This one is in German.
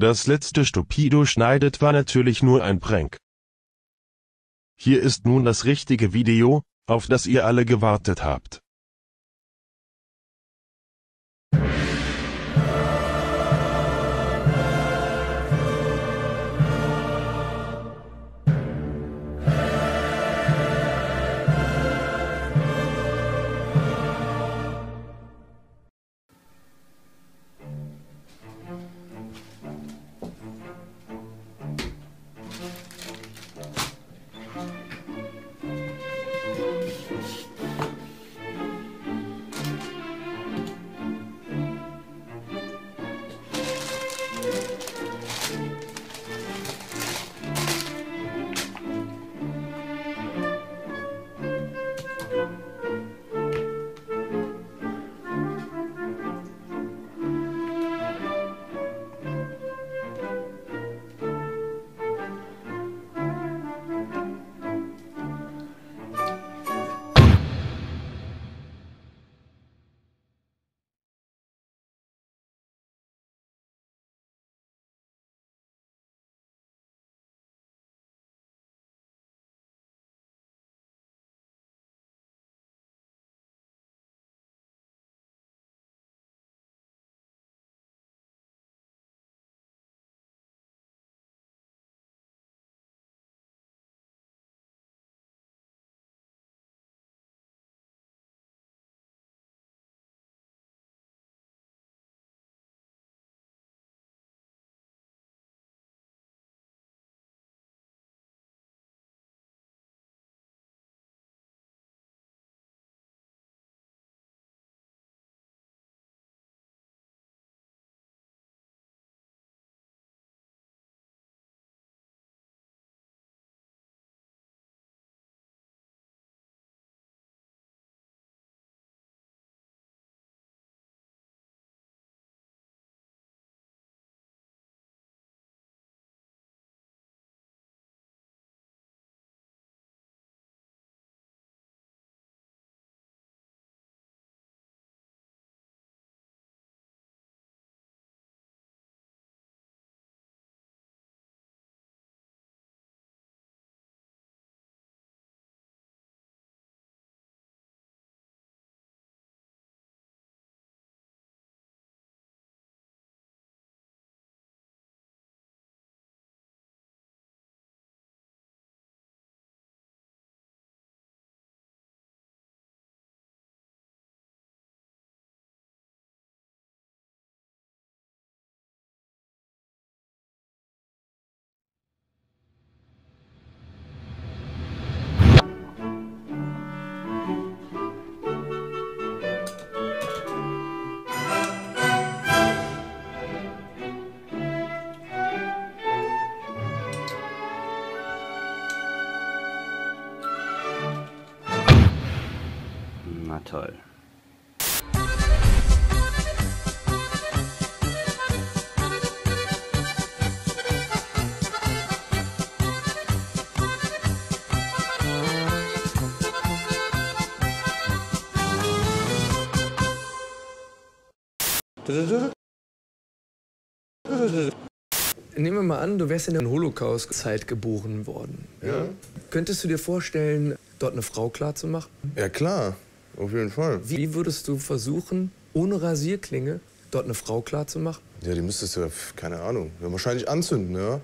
Das letzte Stupido schneidet war natürlich nur ein Prank. Hier ist nun das richtige Video, auf das ihr alle gewartet habt. Na toll. Nehmen wir mal an, du wärst in der Holocaust-Zeit geboren worden. Ja? Könntest du dir vorstellen, dort eine Frau klarzumachen? Ja klar, auf jeden Fall. Wie würdest du versuchen, ohne Rasierklinge dort eine Frau klarzumachen? Ja, die müsstest du, keine Ahnung, ja, wahrscheinlich anzünden, ja.